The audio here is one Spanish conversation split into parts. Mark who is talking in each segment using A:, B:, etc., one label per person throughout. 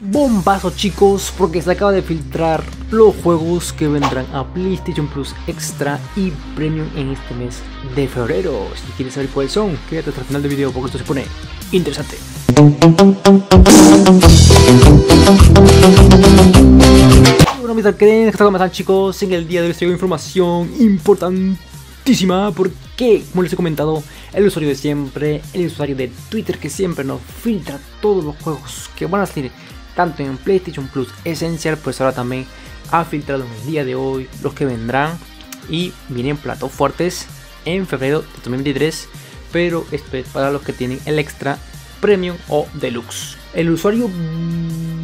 A: Bombazo chicos, porque se acaba de filtrar los juegos que vendrán a PlayStation Plus Extra y Premium en este mes de febrero. Si quieres saber cuáles son, quédate hasta el final del video porque esto se pone interesante. Bueno ¿qué tal? ¿Cómo están chicos? En el día de hoy les traigo información importantísima porque, como les he comentado, el usuario de siempre, el usuario de Twitter que siempre nos filtra todos los juegos que van a salir tanto en PlayStation Plus Essential, pues ahora también ha filtrado en el día de hoy los que vendrán y vienen platos fuertes en febrero de 2023, pero esto es para los que tienen el extra premium o deluxe. El usuario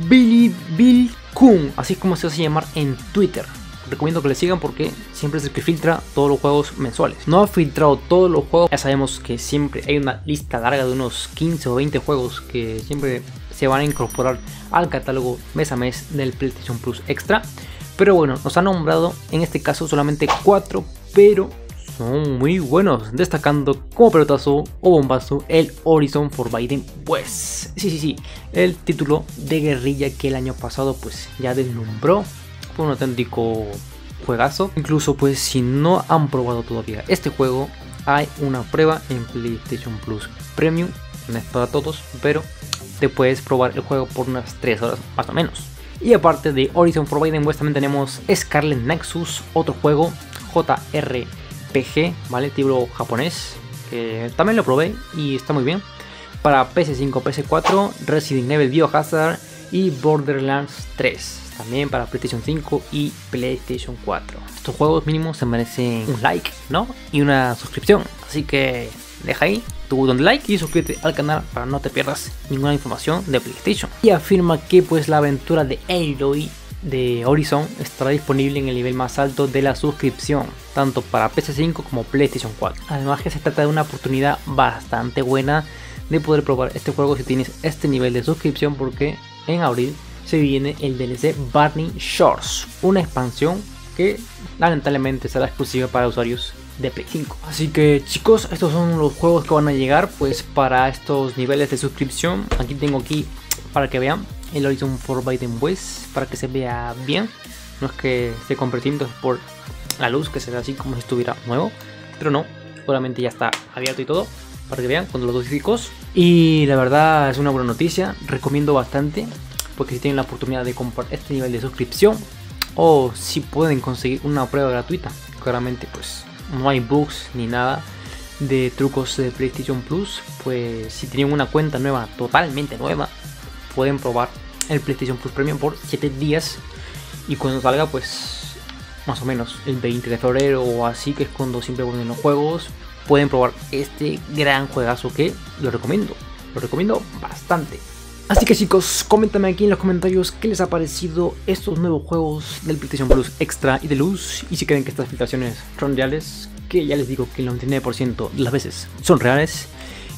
A: Billy Bill Kun, así como se hace llamar en Twitter. Recomiendo que le sigan porque siempre es el que filtra todos los juegos mensuales. No ha filtrado todos los juegos, ya sabemos que siempre hay una lista larga de unos 15 o 20 juegos que siempre se van a incorporar al catálogo mes a mes del PlayStation Plus Extra. Pero bueno, nos ha nombrado en este caso solamente 4, pero son muy buenos, destacando como pelotazo o bombazo el Horizon Forbidden West. Sí, sí, sí, el título de guerrilla que el año pasado pues ya deslumbró. Fue un auténtico juegazo. Incluso pues si no han probado todavía este juego, hay una prueba en PlayStation Plus Premium. No es para todos, pero te puedes probar el juego por unas 3 horas más o menos. Y aparte de Horizon Forbidden West también tenemos Scarlet Nexus, otro juego JRPG, ¿vale? Título japonés, que también lo probé y está muy bien. Para PS5, PS4, Resident Evil Biohazard y Borderlands 3. También para PlayStation 5 y PlayStation 4. Estos juegos mínimos se merecen un like, ¿no? Y una suscripción. Así que deja ahí tu botón de like y suscríbete al canal para no te pierdas ninguna información de PlayStation. Y afirma que pues la aventura de Aloy de Horizon estará disponible en el nivel más alto de la suscripción, tanto para PS5 como PlayStation 4. Además que se trata de una oportunidad bastante buena de poder probar este juego si tienes este nivel de suscripción porque en abril se viene el DLC Burning Shores, una expansión que lamentablemente será exclusiva para usuarios de Play 5. Así que chicos, estos son los juegos que van a llegar pues para estos niveles de suscripción. Aquí tengo aquí para que vean el Horizon Forbidden West para que se vea bien. No es que esté convirtiendo por la luz que se ve así como si estuviera nuevo, pero no, solamente ya está abierto y todo para que vean con los dos discos. Y la verdad es una buena noticia, recomiendo bastante porque si tienen la oportunidad de comprar este nivel de suscripción o si pueden conseguir una prueba gratuita, claramente pues no hay bugs ni nada de trucos de PlayStation Plus, pues si tienen una cuenta nueva, totalmente nueva, pueden probar el PlayStation Plus Premium por 7 días y cuando salga pues más o menos el 20 de febrero o así que es cuando siempre ponen los juegos pueden probar este gran juegazo que lo recomiendo lo recomiendo bastante Así que chicos, coméntame aquí en los comentarios qué les ha parecido estos nuevos juegos del PlayStation Plus Extra y Deluxe y si creen que estas filtraciones son reales, que ya les digo que el 99% de las veces son reales.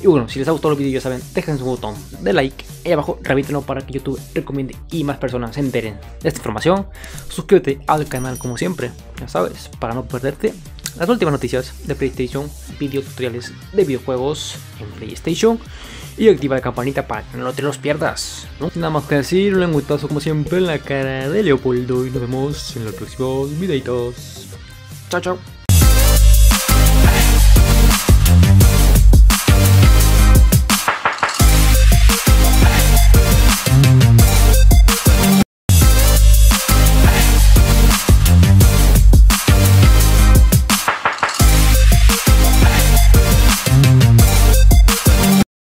A: Y bueno, si les ha gustado el vídeo ya saben, dejen su botón de like ahí abajo, revítenlo para que YouTube recomiende y más personas se enteren de esta información. Suscríbete al canal como siempre, ya sabes, para no perderte las últimas noticias de PlayStation, video tutoriales de videojuegos en PlayStation y activa la campanita para que no te los pierdas. ¿no? Nada más que decir, un lengüetazo como siempre en la cara de Leopoldo y nos vemos en los próximos videitos. Chao, chao.